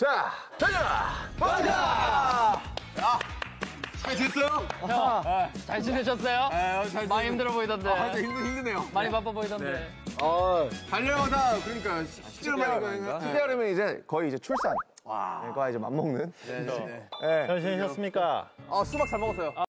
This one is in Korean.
자, 달려라! 맞아! 잘 지냈어요? 형, 잘 지내셨어요? 아, 잘 많이 힘들어 보이던데. 아, 네, 힘드, 힘드네요. 많이 네. 바빠 보이던데. 네. 어, 달려다 그러니까 식재료 말이니까. 식대하려면 이제 거의 이제 출산. 와. 과 이제 맞먹는. 네, 네. 네. 잘 지내셨습니까? 아, 수박 잘 먹었어요.